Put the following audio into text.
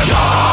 Fire!